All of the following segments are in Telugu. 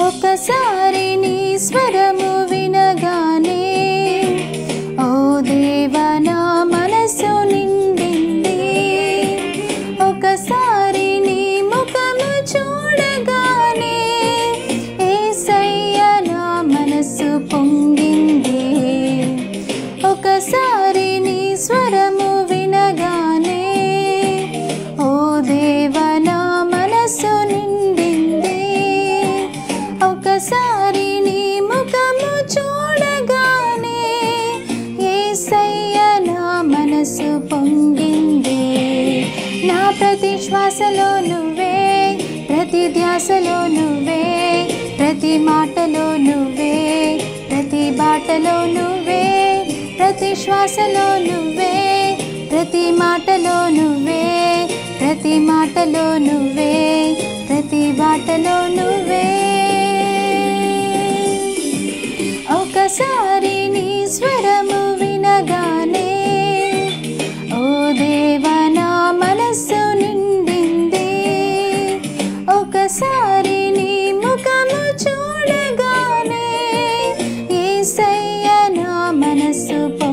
ఒకసారి నీ స్వరము ప్రతి శ్వాసలో నువ్వే ప్రతి ధ్యాసలో నువ్వే ప్రతి మాటలో నువ్వే ప్రతి బాటలో నువ్వే ప్రతి శ్వాసలో నువ్వే ప్రతి మాటలో నువ్వే ప్రతి మాటలో నువ్వే ప్రతి బాటలో నువ్వే. super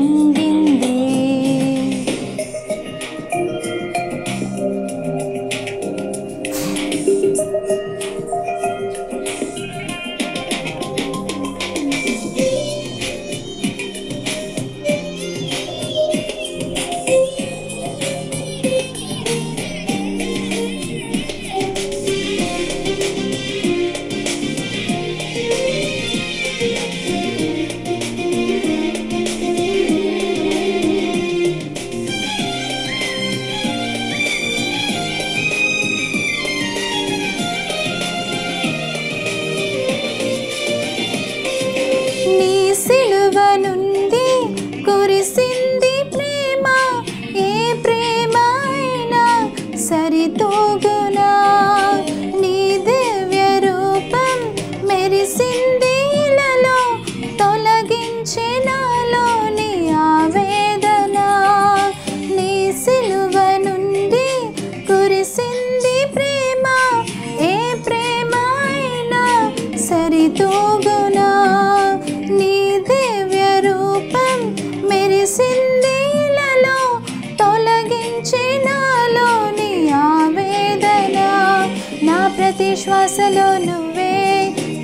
శ్వాసలో నువ్వే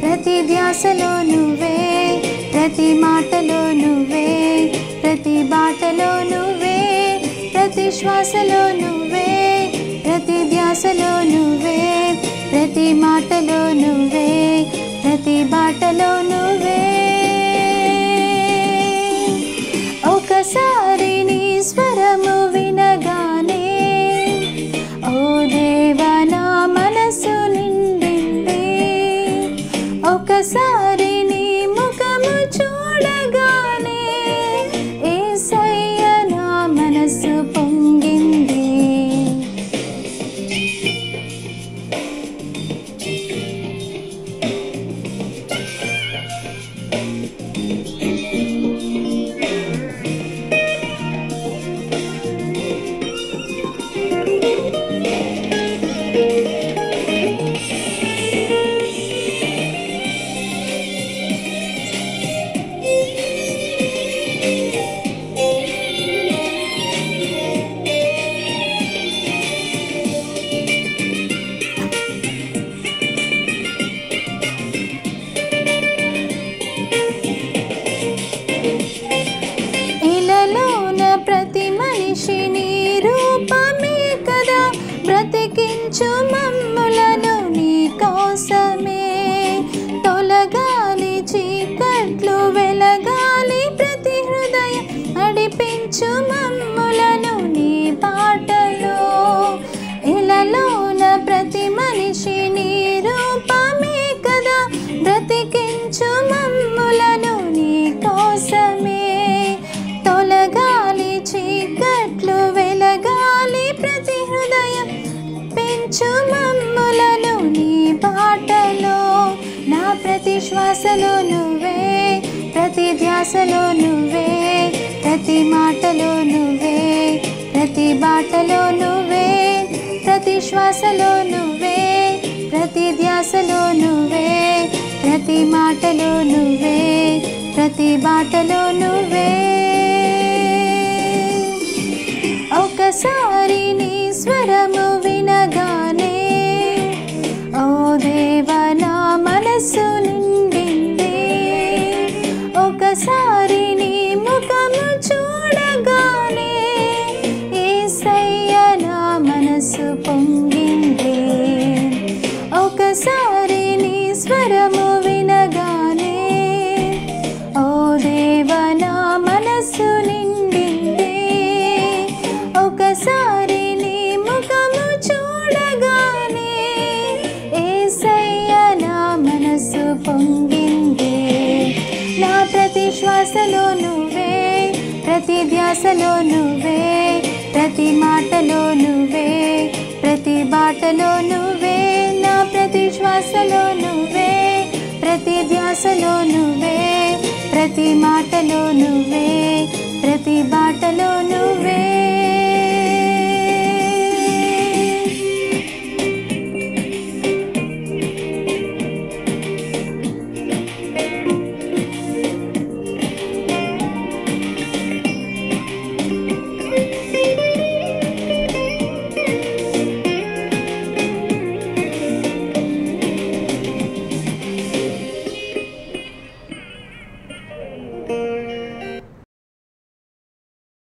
ప్రతి ధ్యాసలో నువ్వే ప్రతి మాటలో నువ్వే ప్రతి బాటలో నువ్వే ప్రతి శ్వాసలో నువ్వే ప్రతి ధ్యాసలో నువ్వే ప్రతి మాటలో నువ్వే ప్రతి బాటలో నువ్వే. ధ్యాసలో నువ్వే ప్రతి ధ్యాసలో నువ్వే ప్రతి మాటలో నువ్వే ప్రతి బాటలో నువ్వే ప్రతి శ్వాసలో నువ్వే ప్రతి ధ్యాసలో నువ్వే ప్రతి మాటలో నువ్వే ప్రతి బాటలో నువ్వే. మాటలో నువ్వే ప్రతి మాటలో నువ్వే ప్రతి బాటలో నువ్వే నా ప్రతి శ్వాసలో నువ్వే ప్రతి ధ్యాసలో నువ్వే ప్రతి మాటలో నువ్వే ప్రతి బాటలో నువ్వే.